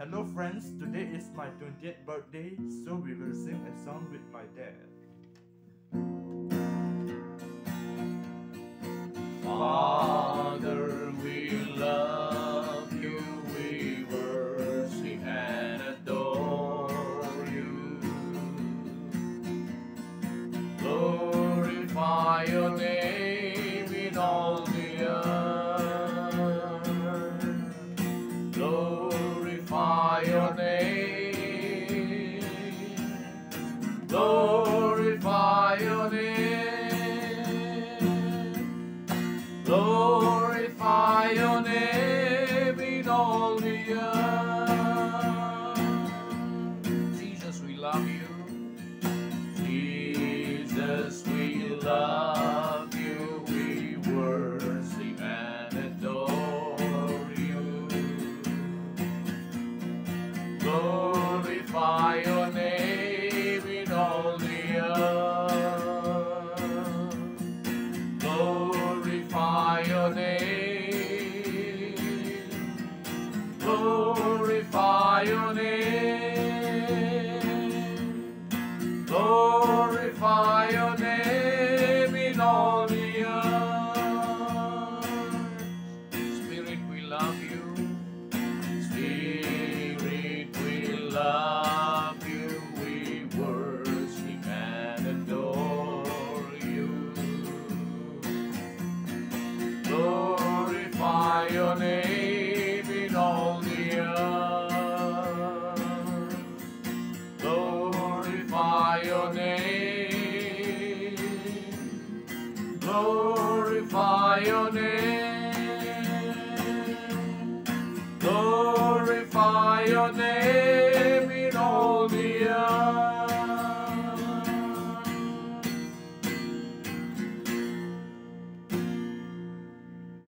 Hello friends, today is my 20th birthday, so we will sing a song with my dad. Father, we love you, we worship and adore you. Glorify your name all the earth. Jesus, we love you. Jesus, we love you. We worship and adore you. Glorify your name in all the earth. Glorify your name. Your name in all the earth. Spirit, we love you. Spirit, we love you. We worship and adore you. Glorify your name in all the earth. Glorify your name glorify your name. Glorify your name in all the earth.